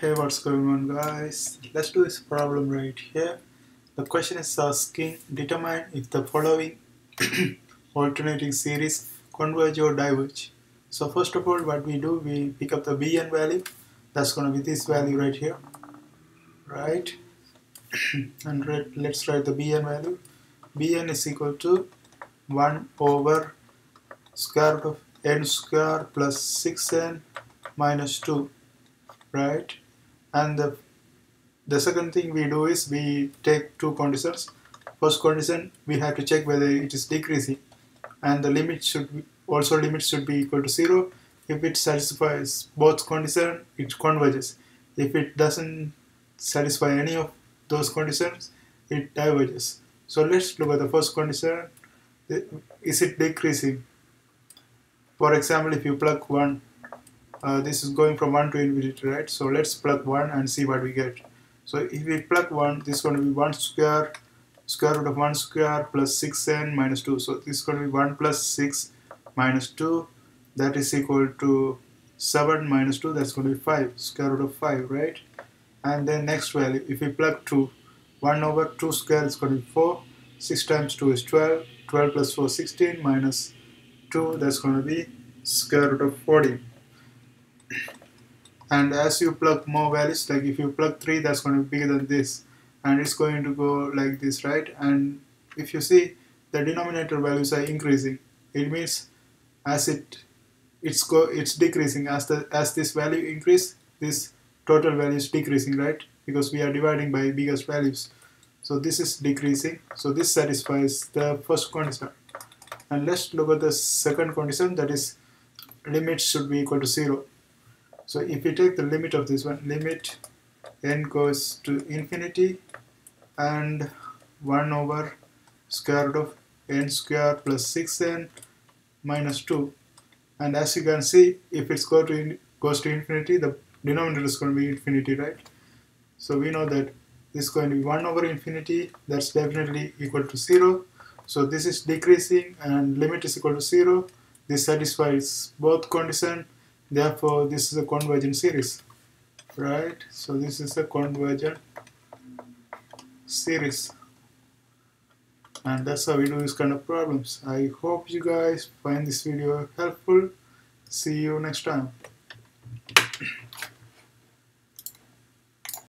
Hey what's going on guys? Let's do this problem right here. The question is asking determine if the following alternating series converge or diverge. So first of all what we do we pick up the bn value. That's going to be this value right here right? And let's write the bn value. Bn is equal to 1 over square root of n square plus 6n minus 2 right and the, the second thing we do is we take two conditions. First condition we have to check whether it is decreasing. And the limit should be, also limit should be equal to zero. If it satisfies both conditions it converges. If it doesn't satisfy any of those conditions it diverges. So let's look at the first condition. Is it decreasing? For example if you plug 1 uh, this is going from 1 to infinity right? So let's plug 1 and see what we get. So if we plug 1 this is going to be 1 square square root of 1 square plus 6n minus 2 so this is going to be 1 plus 6 minus 2 that is equal to 7 minus 2 that's going to be 5 square root of 5 right? And then next value if we plug 2 1 over 2 square is going to be 4 6 times 2 is 12 12 plus 4 16 minus 2 that's going to be square root of 14 and as you plug more values like if you plug 3 that's going to be bigger than this. And it's going to go like this right? And if you see the denominator values are increasing. It means as it it's go it's decreasing. As the as this value increase this total value is decreasing right? Because we are dividing by biggest values. So this is decreasing. So this satisfies the first condition. And let's look at the second condition that is limit should be equal to zero so if we take the limit of this one, limit n goes to infinity and 1 over square root of n square plus 6n minus 2 and as you can see if it's go to goes to infinity the denominator is going to be infinity right? So we know that this is going to be 1 over infinity that's definitely equal to 0 so this is decreasing and limit is equal to 0 this satisfies both condition therefore this is a convergent series right? So this is a convergent series. And that's how we do this kind of problems. I hope you guys find this video helpful. See you next time